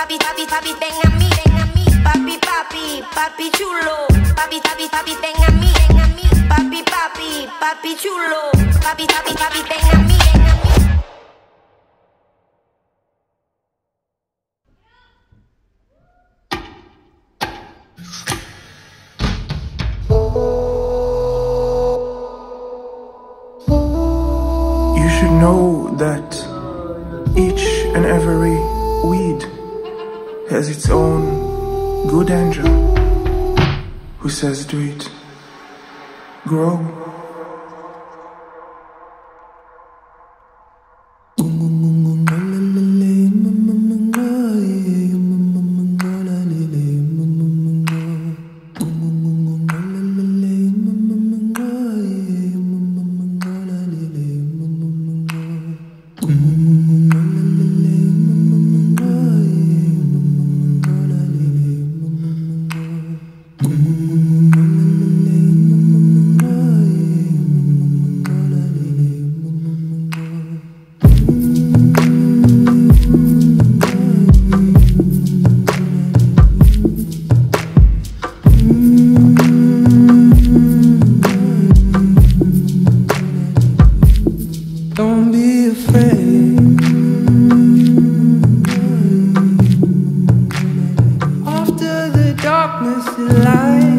papi, papi, papi, ven a mí, ven a mí. Papi, papi, papi chulo. Papi, papi, papi, ven a mí, ven a mí. Papi, papi, papi chulo. Papi, papi, papi, ven a mí, ven a mí. You should know that each and every weed has its own good angel who says to it, grow. Don't darkness, the